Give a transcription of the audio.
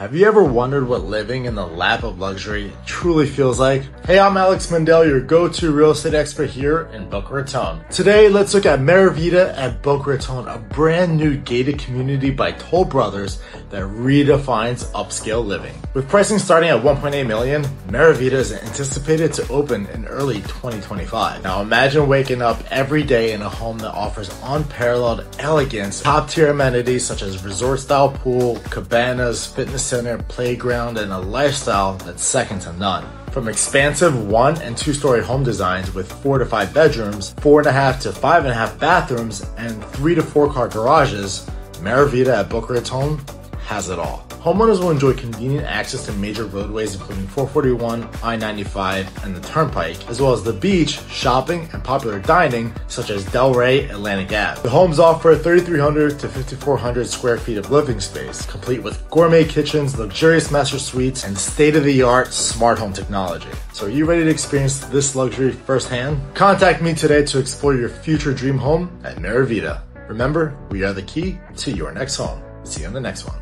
Have you ever wondered what living in the lap of luxury truly feels like? Hey, I'm Alex Mendel, your go-to real estate expert here in Boca Raton. Today, let's look at Meravita at Boca Raton, a brand new gated community by Toll Brothers that redefines upscale living. With pricing starting at 1.8 million, Meravita is anticipated to open in early 2025. Now imagine waking up every day in a home that offers unparalleled elegance, top-tier amenities such as resort-style pool, cabanas, fitness center, playground, and a lifestyle that's second to none. From expansive one and two story home designs with four to five bedrooms, four and a half to five and a half bathrooms, and three to four car garages, Meravita at Boca Raton has it all. Homeowners will enjoy convenient access to major roadways including 441, I-95, and the Turnpike, as well as the beach, shopping, and popular dining such as Delray, Atlantic Ave. The homes offer 3,300 to 5,400 square feet of living space, complete with gourmet kitchens, luxurious master suites, and state-of-the-art smart home technology. So are you ready to experience this luxury firsthand? Contact me today to explore your future dream home at Meravita. Remember, we are the key to your next home. See you on the next one.